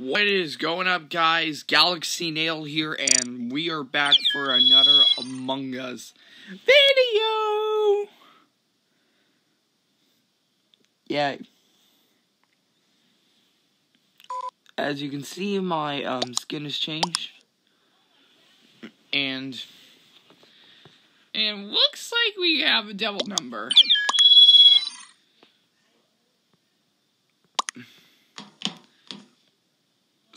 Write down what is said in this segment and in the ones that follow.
What is going up, guys? Galaxy Nail here, and we are back for another Among Us video. Yeah. As you can see, my um, skin has changed, and and looks like we have a devil number.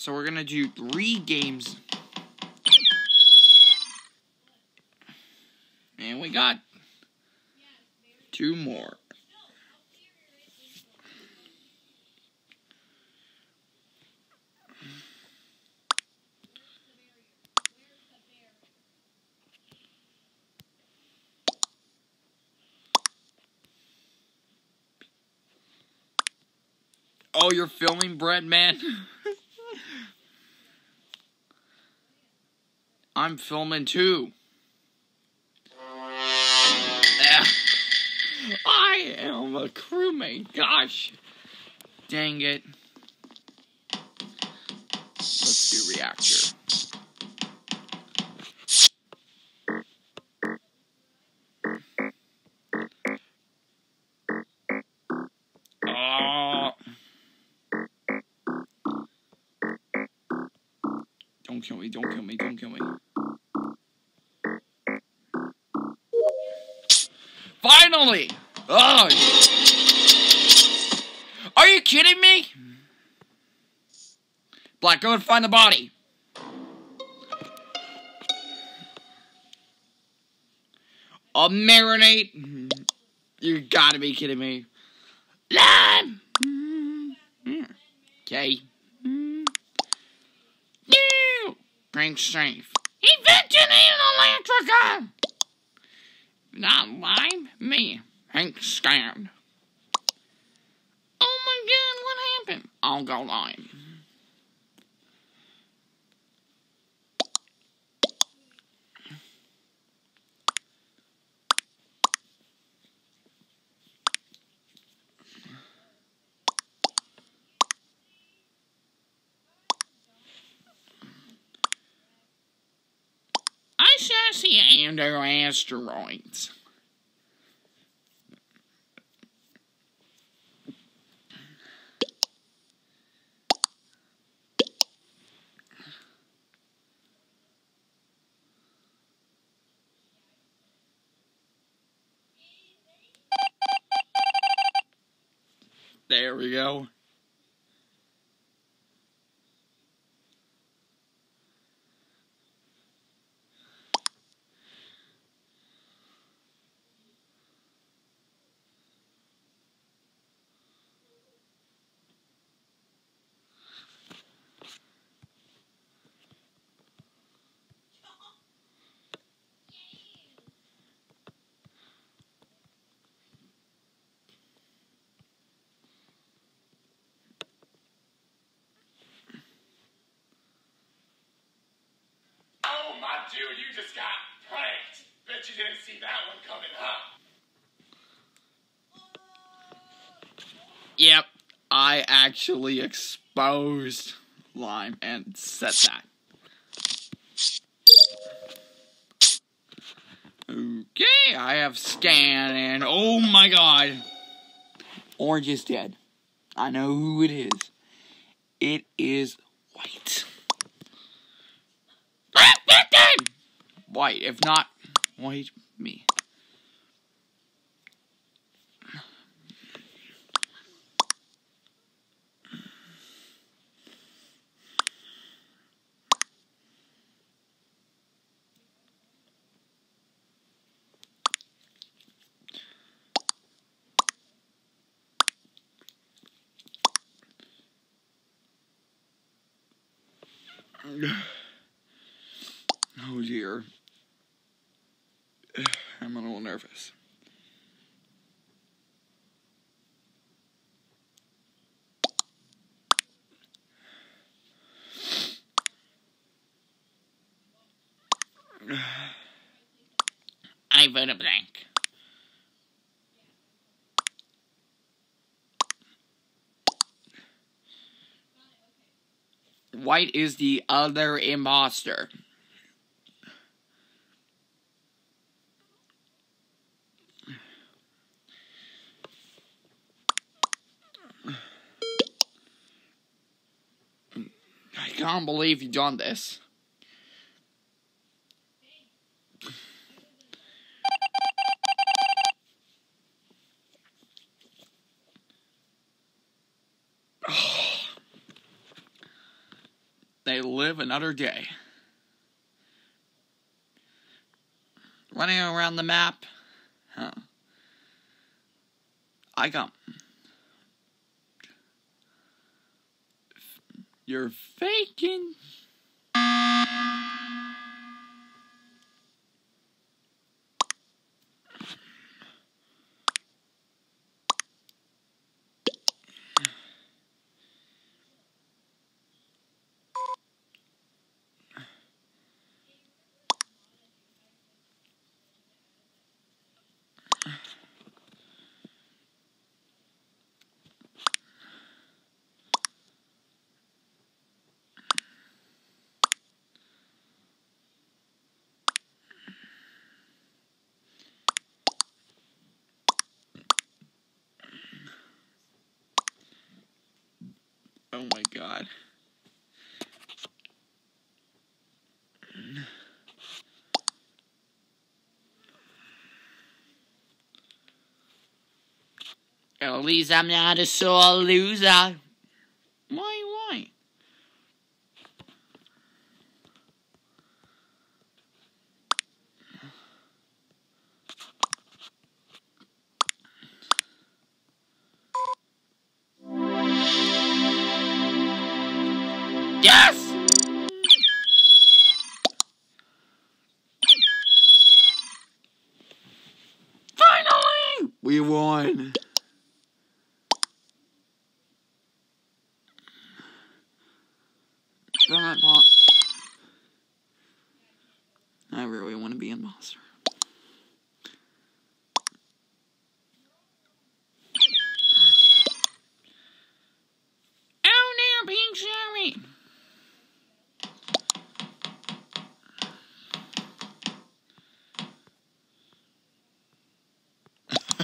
So we're gonna do three games. And we got two more. Oh, you're filming, Bread Man? I'm filming too. Ah. I am a crewmate. Gosh. Dang it. Let's do reactor. Oh. Don't kill me, don't kill me, don't kill me. Finally! Oh! Are you kidding me? Black, go and find the body. A marinate? Mm-hmm. You gotta be kidding me. Lime! Mm-hmm. Okay. Mm-hmm. No! Prank safe. Invented an electric not lime, me, Hank scammed. Oh my god, what happened? I'll go lime. I shall see under asteroids. There we go. Oh my dude, you just got pranked. Bet you didn't see that one coming, huh? Yep, I actually exposed Lime and said that. Okay, I have scan and oh my god. Orange is dead. I know who it is. It is white. White, if not white, me. Oh dear. I'm a little nervous. I vote a blank. White is the other imposter. I can't believe you done this. they live another day. Running around the map. Huh. I come. You're faking. Oh my god. At least I'm not a sore loser.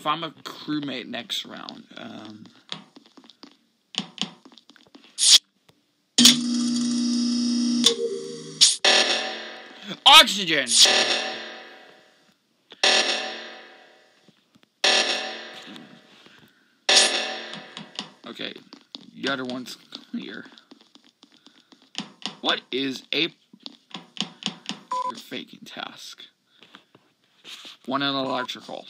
if I'm a crewmate next round, um, oxygen. Okay, the other one's clear. What is a your faking task? One in electrical.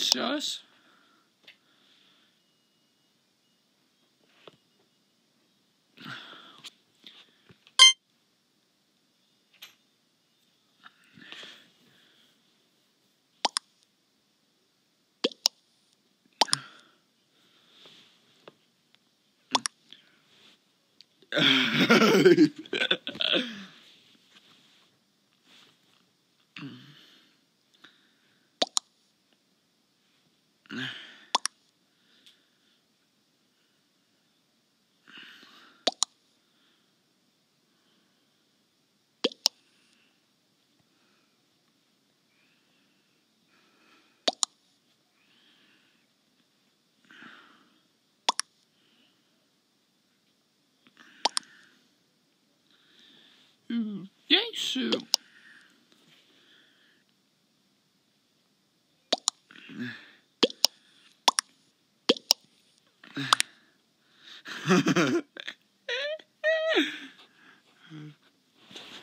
against us. so.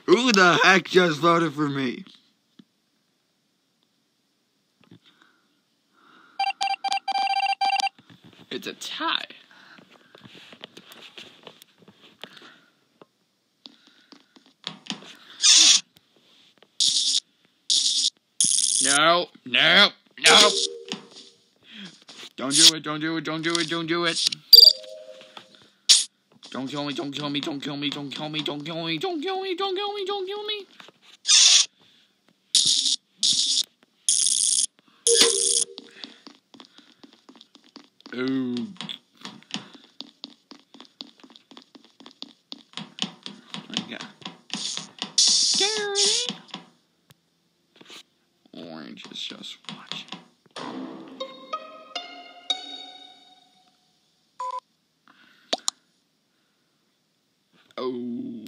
Who the heck just voted for me? It's a tie. No, no, no. Don't do it, don't do it, don't do it, don't do it. Don't kill me, don't kill me, don't kill me, don't kill me, don't kill me, don't kill me, don't kill me, don't kill me. Ooh. My God. Gary. Orange is just watching. Oh.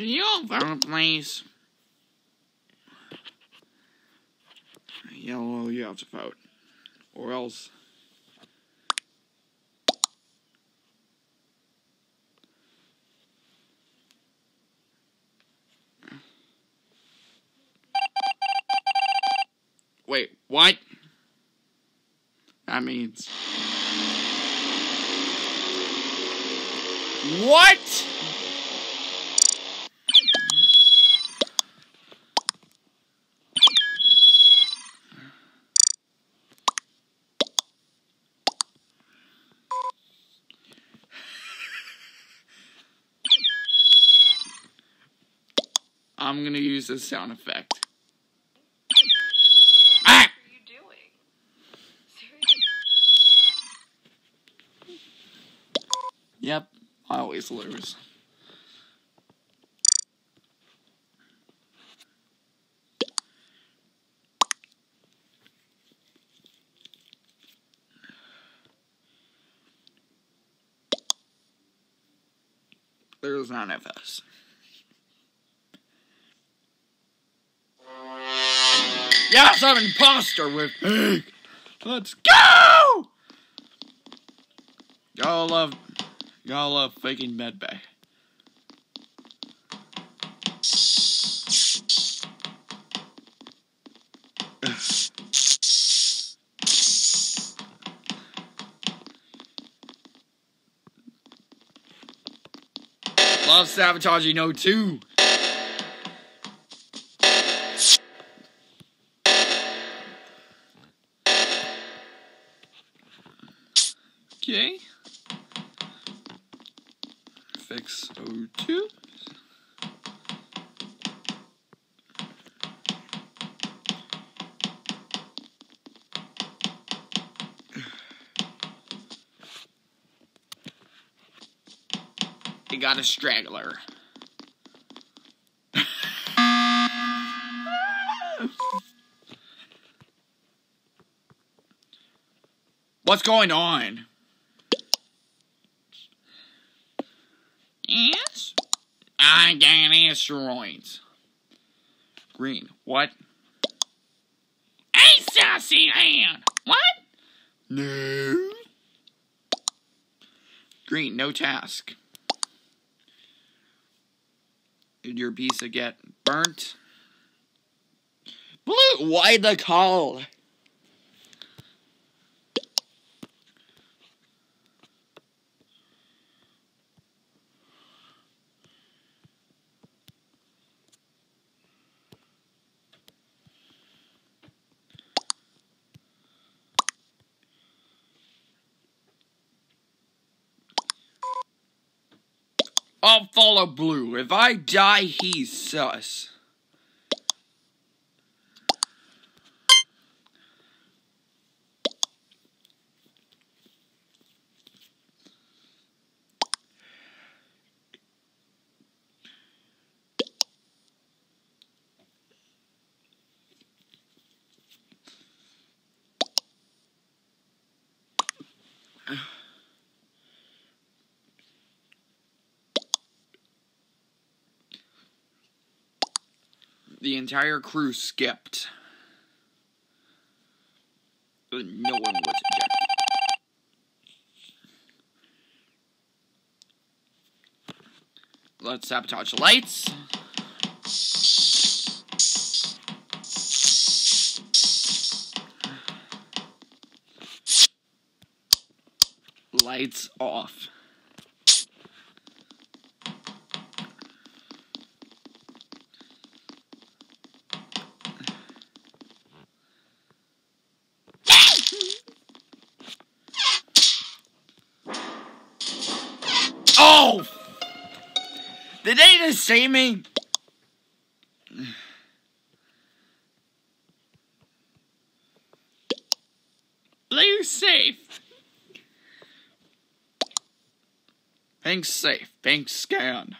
Your vote, please. Yellow, you have to vote. Or else. Wait, what? That means. What? I'm gonna use this sound effect. Ah! What are you doing? Seriously? Yep, I always lose. There's none of Yes, I'm an imposter with fake. Let's go! Y'all love, y'all love faking medbay. love sabotaging O2. You got a straggler. What's going on? Yes? I got asteroids. Green. What? Hey, sassy hand! What? No. Green, no task. Your pizza get burnt? Blue, why the call? I'll follow blue. If I die, he's sus. The entire crew skipped. No one was ejected. Let's sabotage the lights. Lights off. Oh! Did they just see me? Blue safe. Pink safe. Pink scan.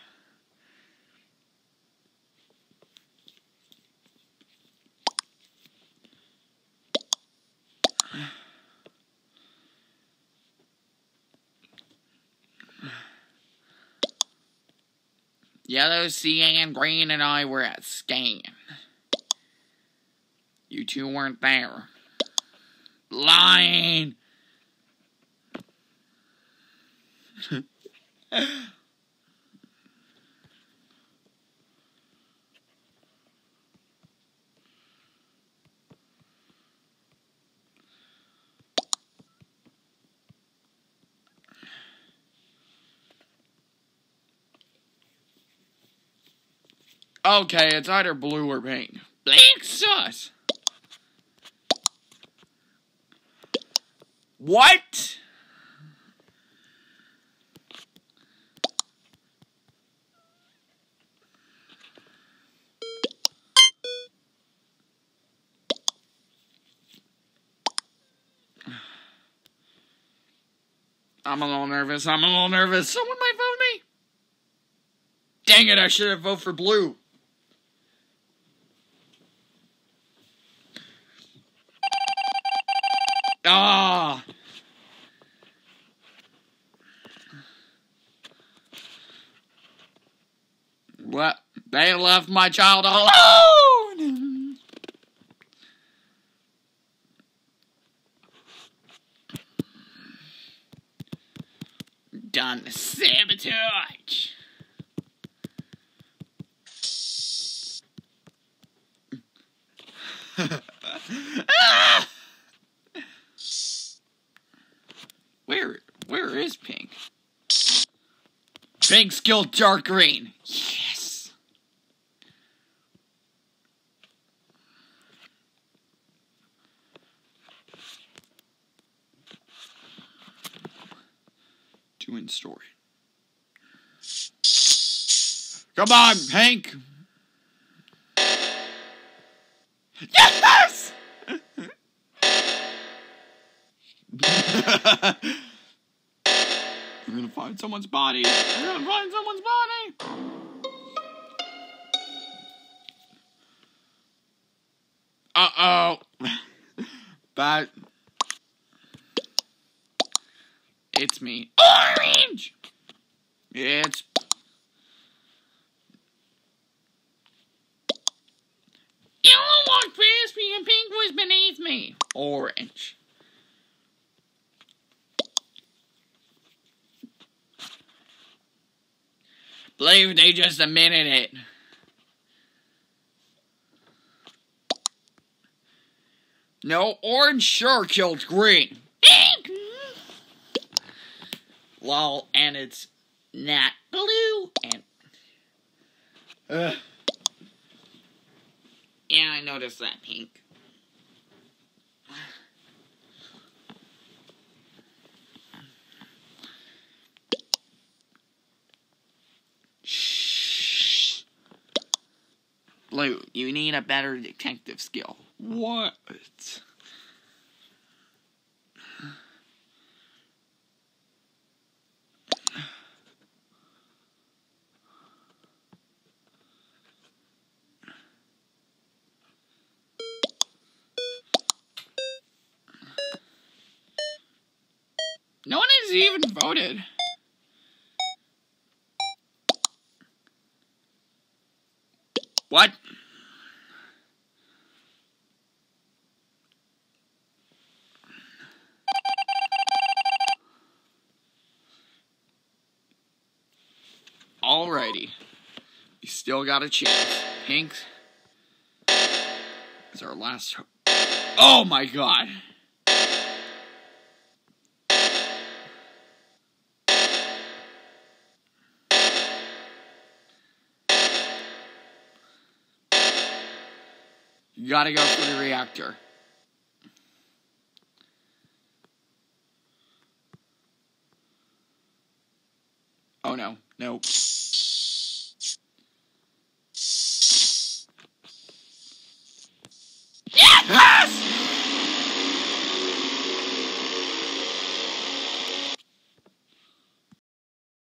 Yellow, cyan, green, and I were at scan. You two weren't there. Lying! Okay, it's either blue or pink. Pink sus! What? I'm a little nervous. I'm a little nervous. Someone might vote me. Dang it, I should have voted for blue. Ah. What? They left my child alone. Done the sabotage. Where where is pink? Pink skill dark green. Yes. Doing story. Come on, Hank. Yes! We're gonna find someone's body. We're gonna find someone's body. Uh oh. it's me. Orange. It's yellow walked past me and pink was beneath me. Orange. Believe they just admitted it. No, orange sure killed green. Lol, and it's not blue. And Ugh. yeah, I noticed that pink. Shh. Blue, you need a better detective skill. What? Has even voted. What? Alrighty. You still got a chance. Pink is our last. Oh my god. You gotta go for the reactor. Oh no, nope.